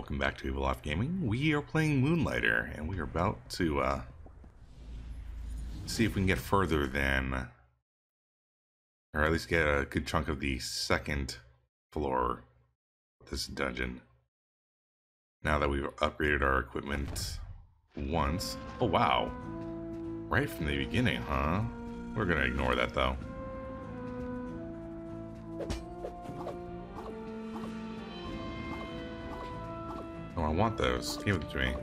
welcome back to Evil Laugh Gaming. We are playing Moonlighter, and we are about to uh, see if we can get further than, or at least get a good chunk of the second floor of this dungeon. Now that we've upgraded our equipment once. Oh, wow. Right from the beginning, huh? We're gonna ignore that, though. Oh, I want those. Give them to me.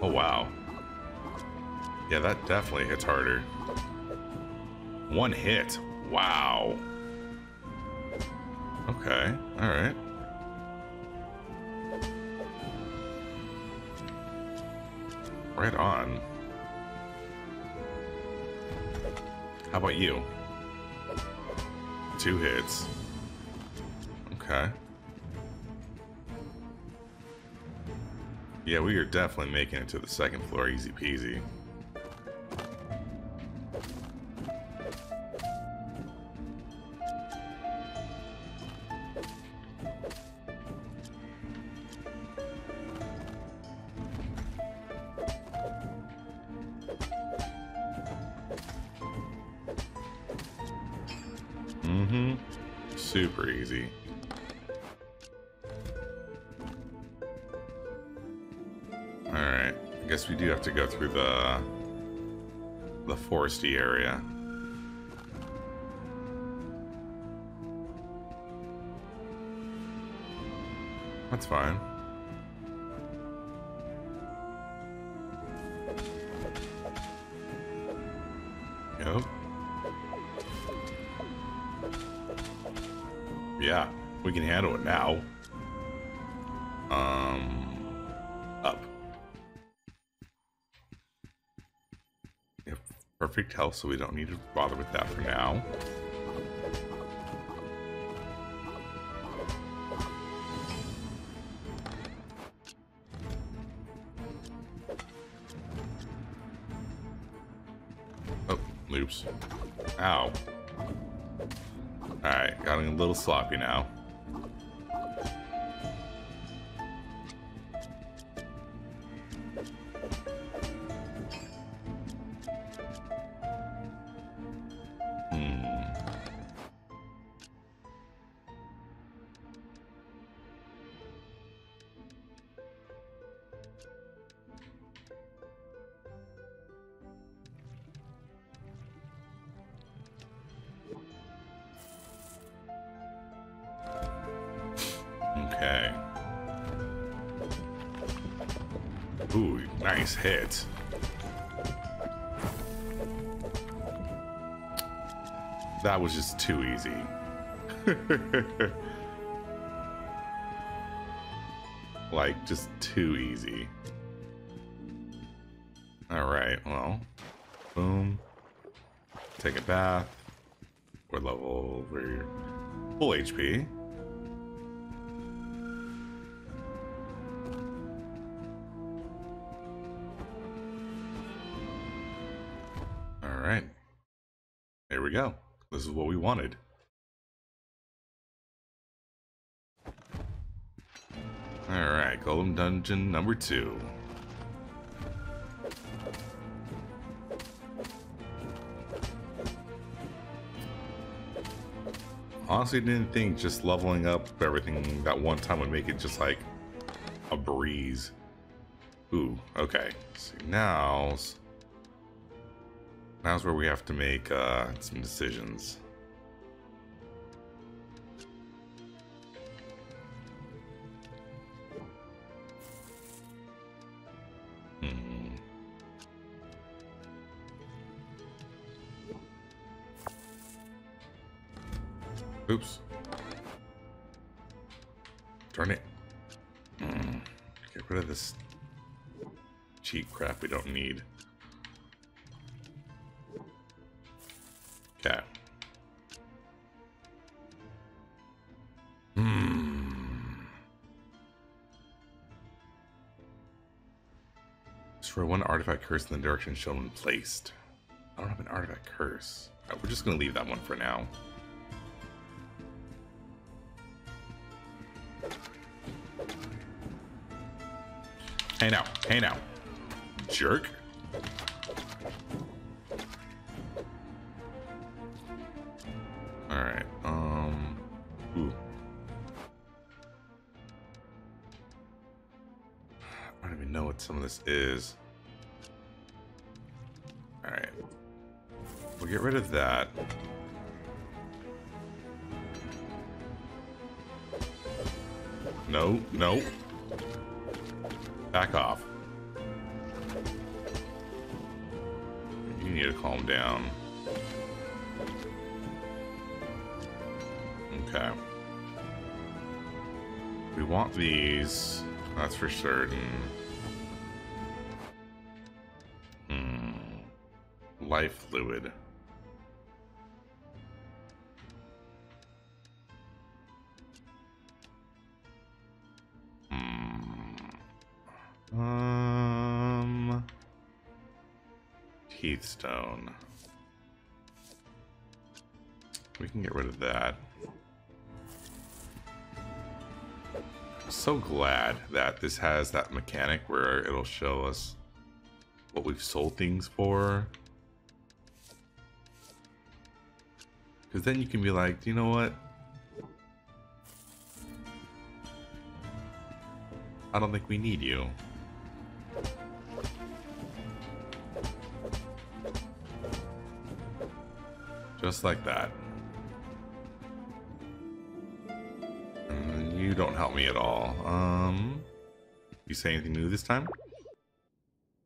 Oh, wow. Yeah, that definitely hits harder. One hit. Wow. Okay, alright. Right on. How about you? Two hits. Okay. Yeah, we are definitely making it to the second floor easy peasy. I guess we do have to go through the the foresty area. That's fine. Yep. Yeah, we can handle it now. Perfect health, so we don't need to bother with that for now. Oh, loops. Ow. Alright, got a little sloppy now. Nice hit. That was just too easy. like, just too easy. Alright, well. Boom. Take a bath. We're level, we're full HP. This is what we wanted. All right, Golem Dungeon number two. Honestly, didn't think just leveling up everything that one time would make it just like a breeze. Ooh, okay. See, now's Now's where we have to make uh, some decisions. Hmm. Oops. Darn it. Hmm. Get rid of this cheap crap we don't need. curse in the direction shown placed. I don't have an artifact curse. Right, we're just going to leave that one for now. Hey now, hey now. Jerk. Alright, um... I don't even know what some of this is. Get rid of that. No, no. Back off. You need to calm down. Okay. We want these. That's for certain. Hmm. Life fluid. Stone. We can get rid of that. I'm so glad that this has that mechanic where it'll show us what we've sold things for. Because then you can be like, you know what? I don't think we need you. Just like that. You don't help me at all. Um, you say anything new this time?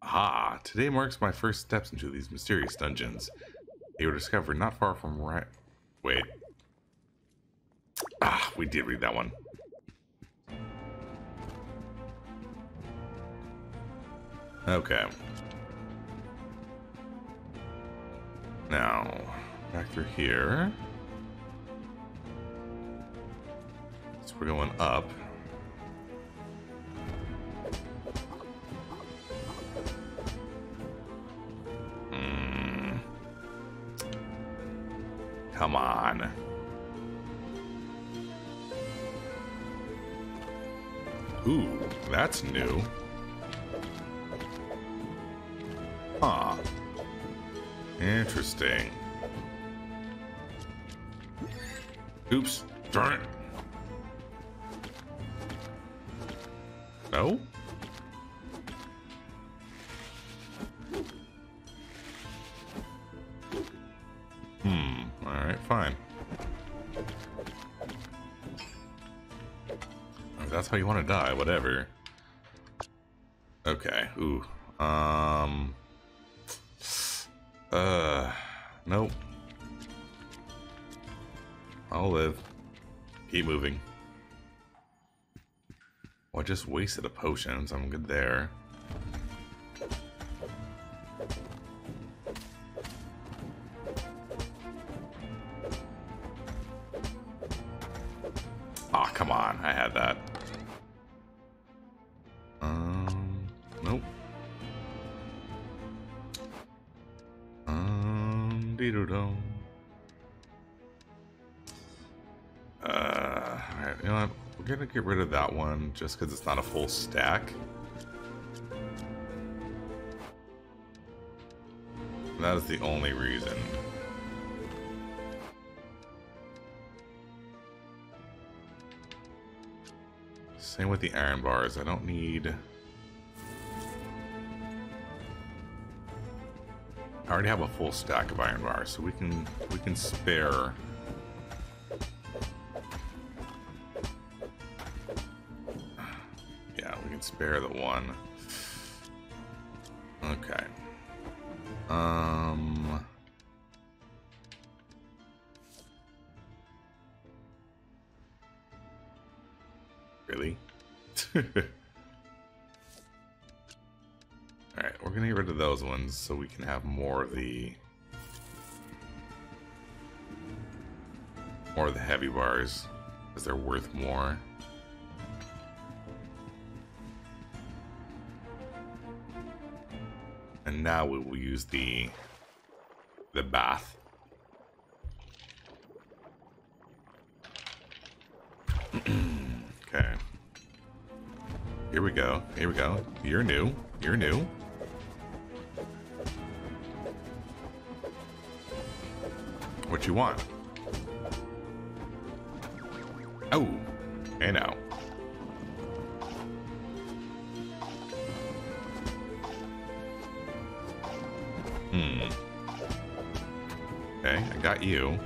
Ah, today marks my first steps into these mysterious dungeons. They were discovered not far from right. Wait. Ah, we did read that one. Okay. Now, back through here. So we're going up. Hmm. Come on. Ooh, that's new. Huh. Interesting. Oops. Darn it. No? Hmm. Alright, fine. If that's how you want to die, whatever. Okay. Ooh. Um... Uh... Nope. I'll live. Keep moving. Well, I just wasted a potion, so I'm good there. oh, come on. I had that. Um, nope. Um, dee gonna get rid of that one just because it's not a full stack. That is the only reason. Same with the iron bars. I don't need... I already have a full stack of iron bars, so we can we can spare spare the one. Okay. Um... Really? Alright, we're gonna get rid of those ones so we can have more of the... More of the heavy bars, because they're worth more. And now we will use the the bath. okay. Here we go. Here we go. You're new. You're new. What you want? Oh, hey now. Okay, I got you.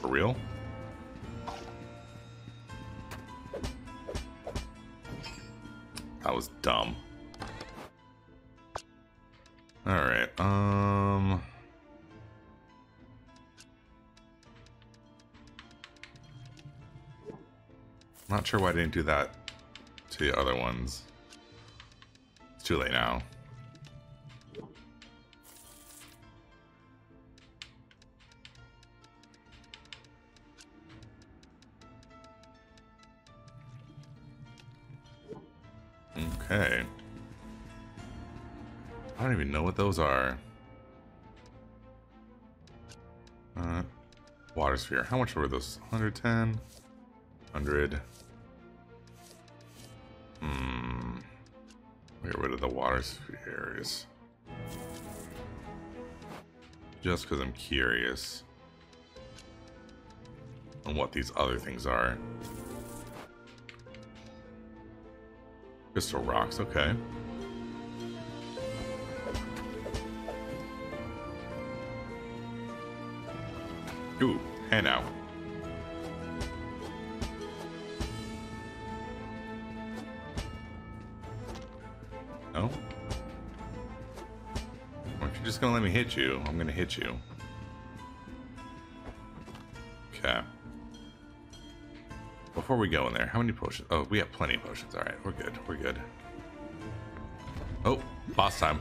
For real? That was dumb. Alright, um... Not sure why I didn't do that to the other ones. It's too late now. Okay. I don't even know what those are. Uh, water sphere. How much were those? 110? 100. Hmm. Get rid of the water spheres. Just because I'm curious on what these other things are. Crystal rocks, okay. Ooh, hey now. No? Aren't you just gonna let me hit you? I'm gonna hit you. Okay. Before we go in there, how many potions? Oh, we have plenty of potions. All right, we're good. We're good. Oh, boss time.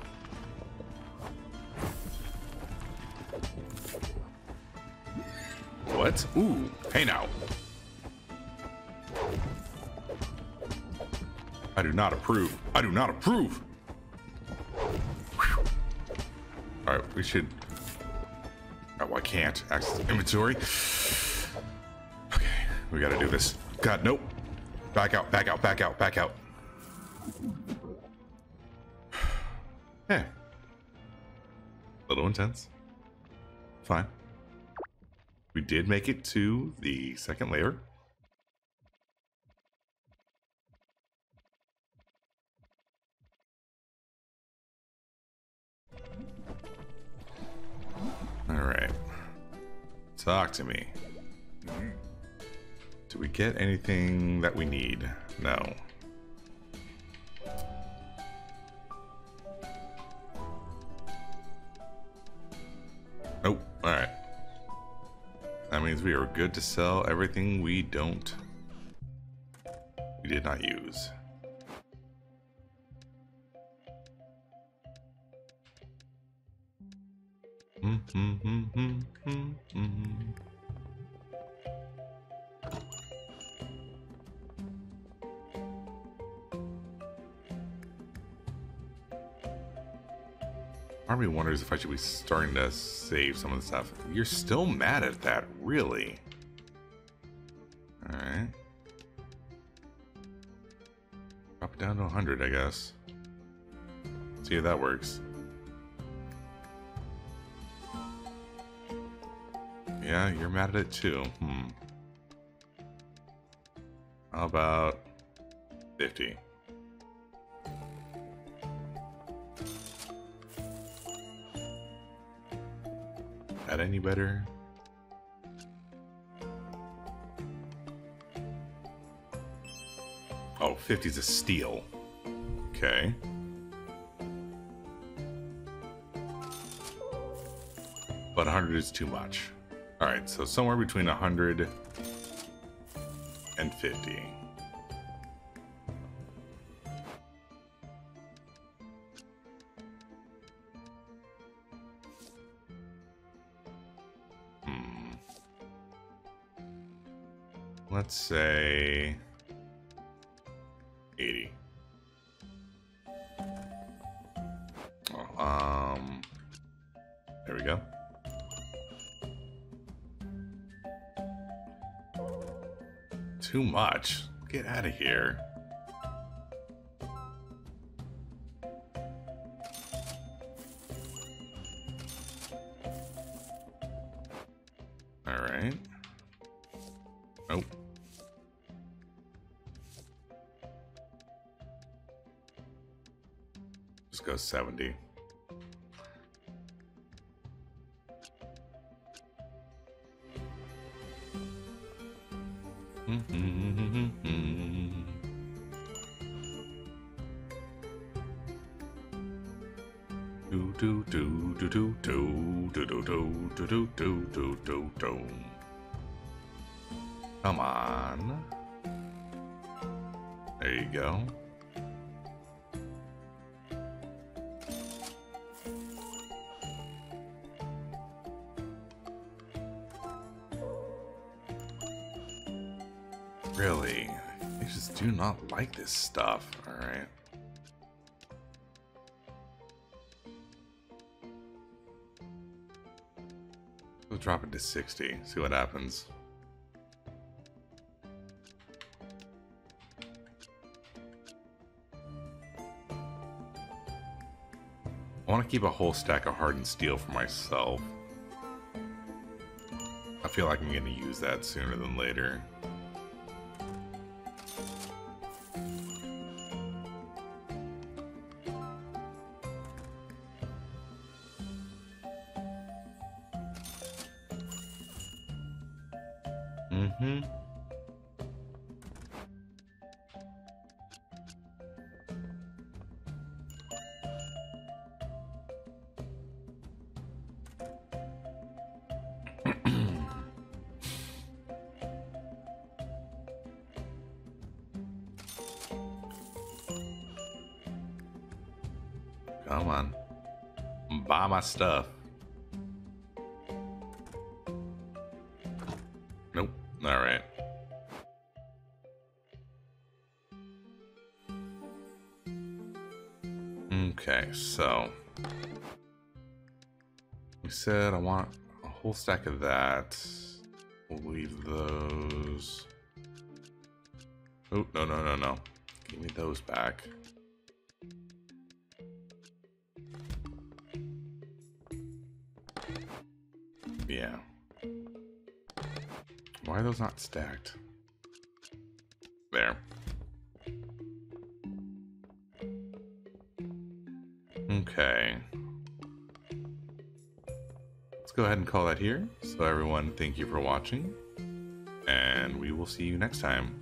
What? Ooh, hey now. I do not approve. I do not approve. We should. Oh, I can't access inventory. Okay, we gotta do this. God, nope. Back out, back out, back out, back out. Yeah. A little intense. Fine. We did make it to the second layer. All right. Talk to me. Mm-hmm. Do we get anything that we need? No. Nope. All right. That means we are good to sell everything we don't. We did not use. Mm-hmm. Mm-hmm. Mm-hmm. Army wonders if I should be starting to save some of the stuff. You're still mad at that, really? Alright. Drop it down to 100, I guess. See if that works. Yeah, you're mad at it too. Hmm. How about 50? That any better? Oh, 50's a steal. Okay. But 100 is too much. Alright, so somewhere between 100 and 50. Hmm. Let's say 80. Too much. Get out of here. Alright. Nope. Just go 70. Do do do do do do do do do do do do do do. Come on. There you go. Really? I just do not like this stuff, alright? We'll drop it to 60, see what happens. I want to keep a whole stack of hardened steel for myself. I feel like I'm going to use that sooner than later. Come on. Buy my stuff. Nope. All right. Okay, so we said I want a whole stack of that. We'll leave those. Oh, no, no, no, no. Give me those back. Yeah. Why are those not stacked? There. Okay. Let's go ahead and call that here. So everyone, thank you for watching. And we will see you next time.